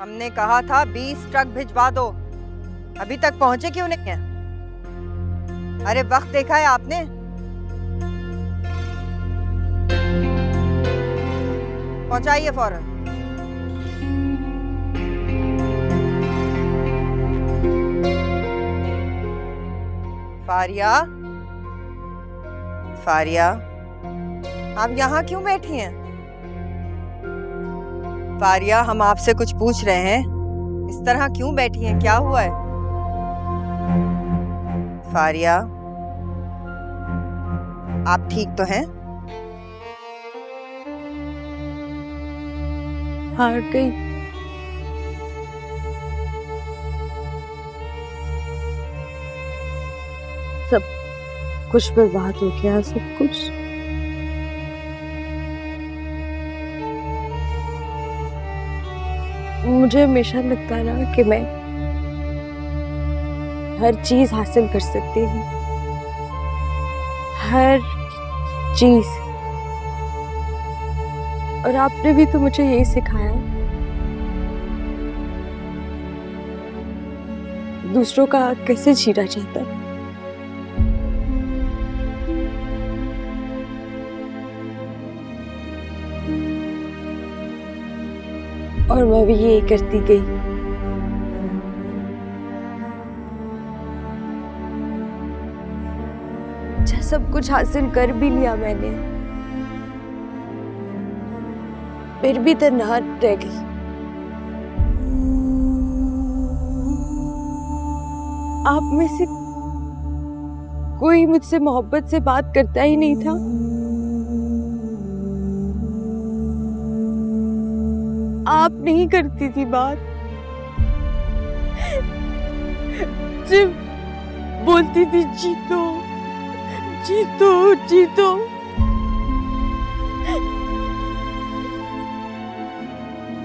हमने कहा था बीस ट्रक भिजवा दो। अभी तक पहुँचे क्यों नहीं है? अरे, वक्त देखा है आपने? पहुंचाइए फ़ौरन। फारिया? फारिया, आप यहाँ क्यों बैठी हैं? फारिया हम आपसे कुछ पूछ रहे हैं। इस तरह क्यों बैठी हैं? क्या हुआ है? फारिया आप ठीक तो हैं? हार गई। सब कुछ बर्बाद हो गया, सब कुछ। मुझे हमेशा लगता ना कि मैं हर चीज़ हासिल कर सकती हूँ। हर चीज़। और आपने भी तो मुझे यही सिखाया। दूसरों का कैसे छीना चाहता है? और मैं भी यही करती गई। अच्छा सब कुछ हासिल कर भी लिया मैंने। फिर भी तन्हा रह गई। आप में से कोई मुझसे मोहब्बत से बात करता ही नहीं था। आप नहीं करती थी बात। सिर्फ़ बोलती थी, जीतो जीतो जीतो।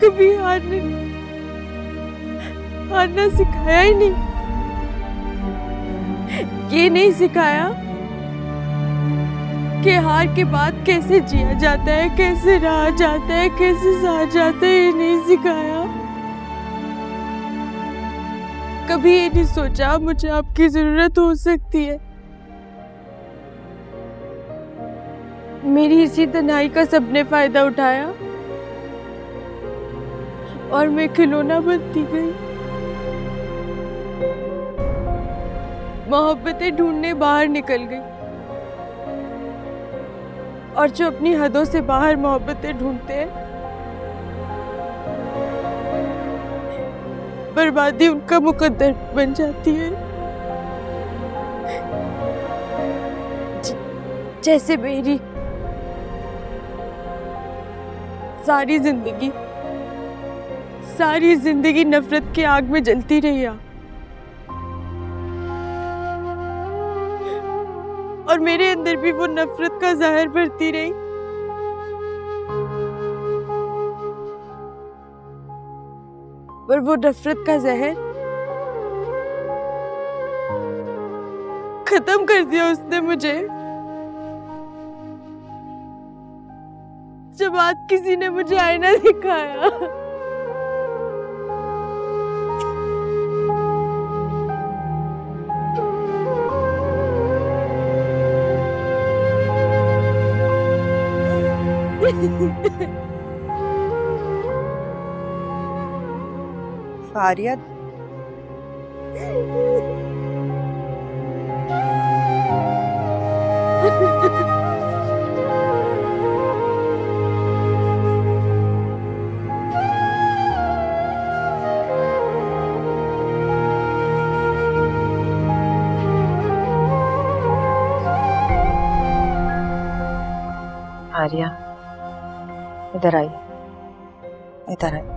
कभी हारने, हारना सिखाया ही नहीं। ये नहीं सिखाया कि हार के बाद कैसे जिया जाता है, कैसे रहा जाता है, कैसे सहा जाता है, ये नहीं सिखाया। कभी ये नहीं सोचा मुझे आपकी ज़रूरत हो सकती है। मेरी इसी तनाई का सबने फ़ायदा उठाया। और मैं खिलौना बनती गई। मोहब्बतें ढूँढने बाहर निकल गई। और जो अपनी हदों से बाहर मोहब्बतें ढूंढते हैं, बर्बादी उनका मुकद्दर बन जाती है। जैसे मेरी सारी ज़िंदगी सारी ज़िंदगी नफरत की आग में जलती रही आप और मेरे अंदर भी वो नफरत का जहर भरती रही। पर वो नफरत का जहर खत्म कर दिया उसने मुझे। जब आज किसी ने मुझे आईना दिखाया। फारिया आर्या। इधर आई इधर आई